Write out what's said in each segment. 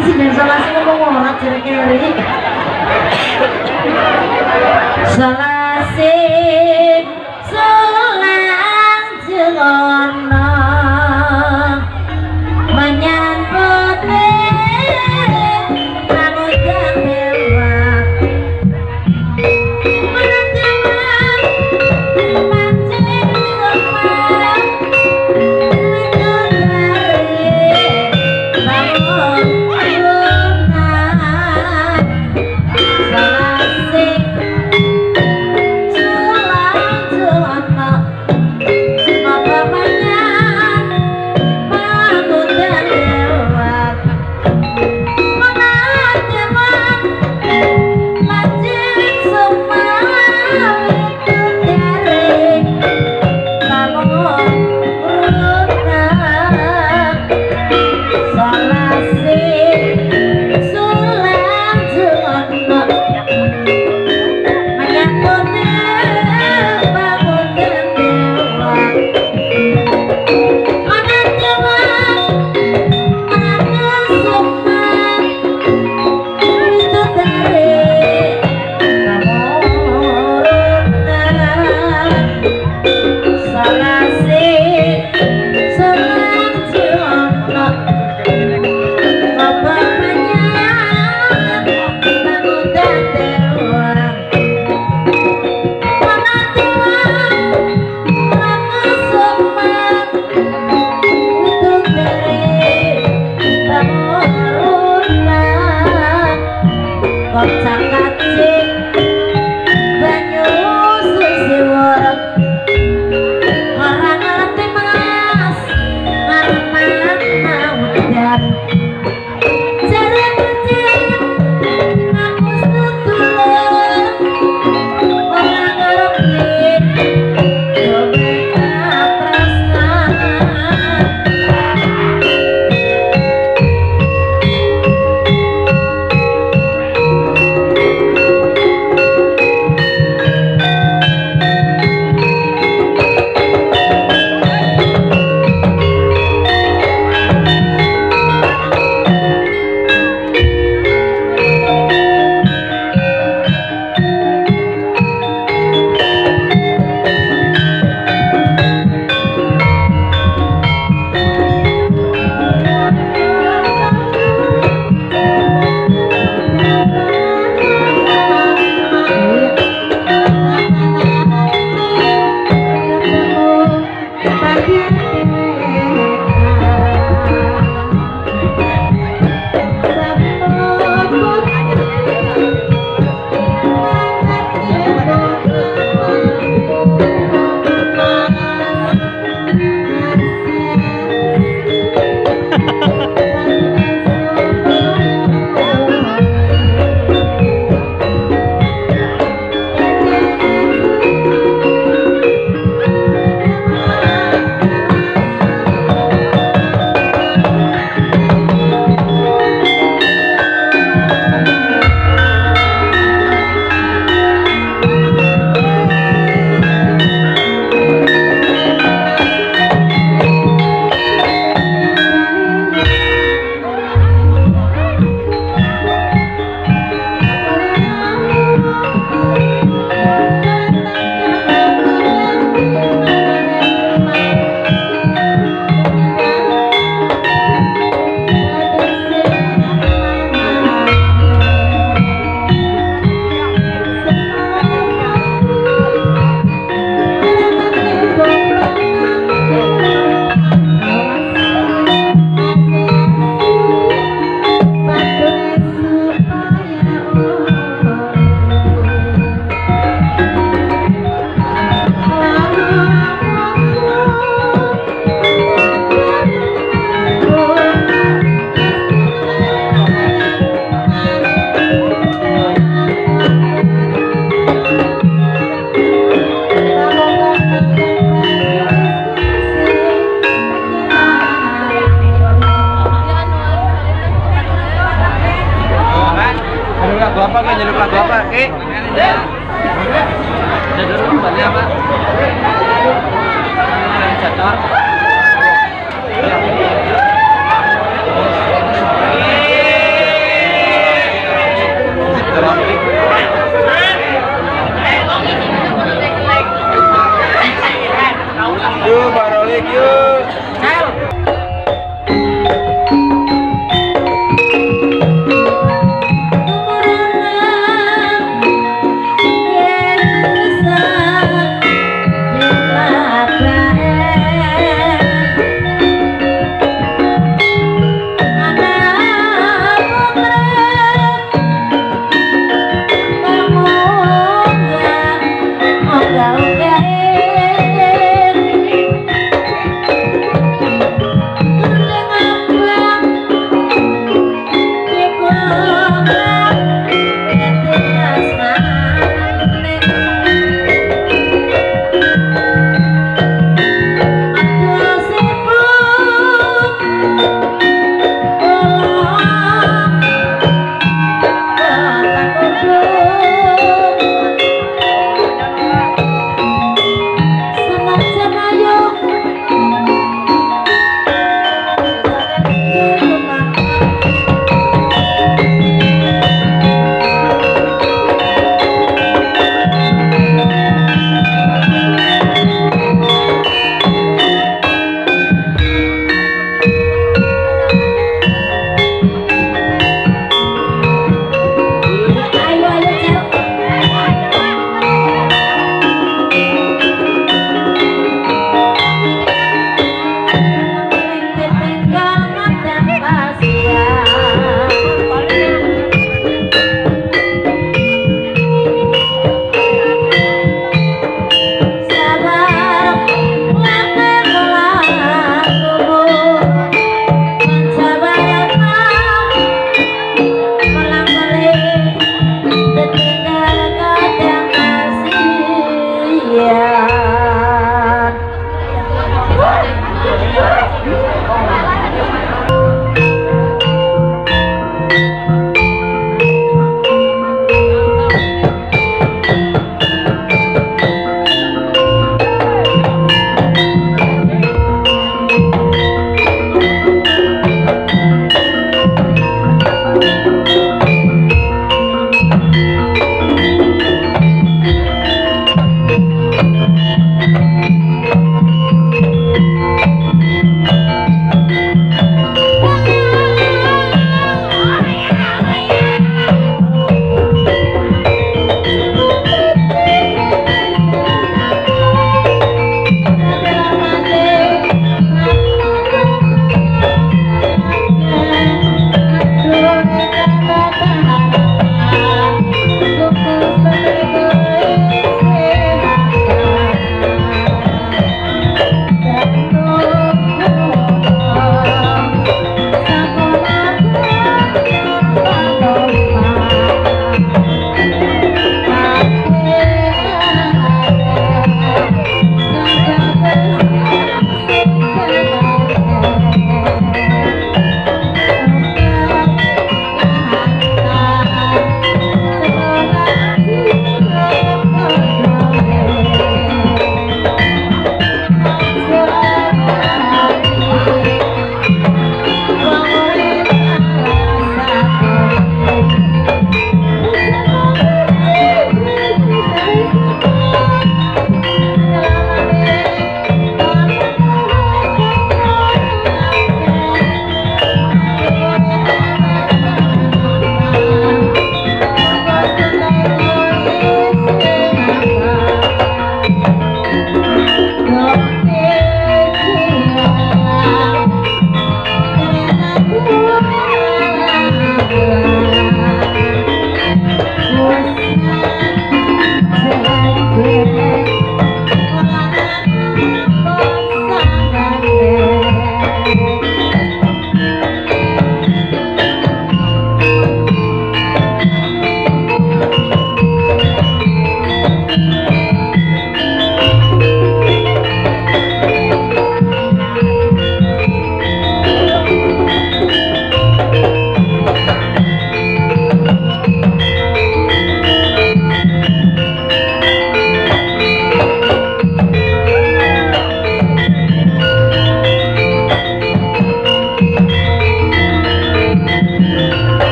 Nanti si dan salah sih ngomong orang kiri. Salah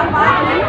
apartment